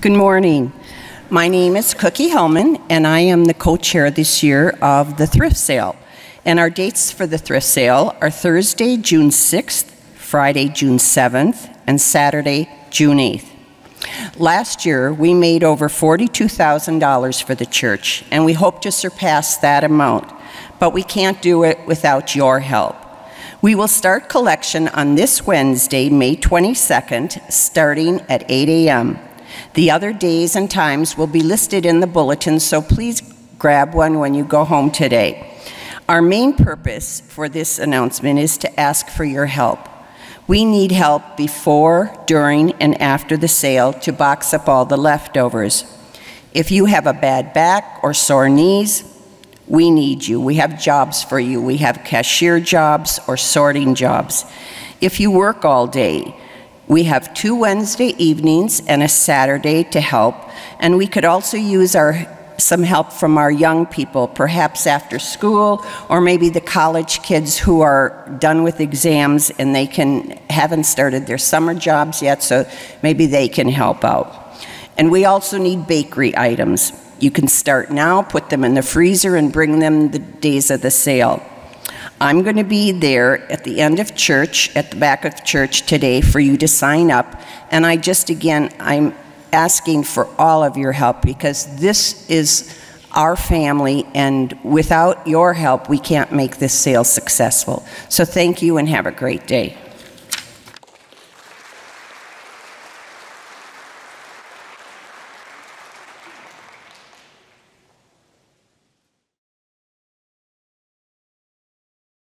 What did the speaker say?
Good morning. My name is Cookie Hellman, and I am the co chair this year of the thrift sale. And our dates for the thrift sale are Thursday, June 6th, Friday, June 7th, and Saturday, June 8th. Last year, we made over $42,000 for the church, and we hope to surpass that amount. But we can't do it without your help. We will start collection on this Wednesday, May 22nd, starting at 8 a.m. The other days and times will be listed in the bulletin, so please grab one when you go home today. Our main purpose for this announcement is to ask for your help. We need help before, during, and after the sale to box up all the leftovers. If you have a bad back or sore knees, we need you. We have jobs for you. We have cashier jobs or sorting jobs. If you work all day, we have two Wednesday evenings and a Saturday to help, and we could also use our some help from our young people, perhaps after school, or maybe the college kids who are done with exams and they can haven't started their summer jobs yet, so maybe they can help out. And we also need bakery items. You can start now, put them in the freezer, and bring them the days of the sale. I'm going to be there at the end of church, at the back of church today for you to sign up. And I just, again, I'm asking for all of your help because this is our family, and without your help, we can't make this sale successful. So thank you and have a great day.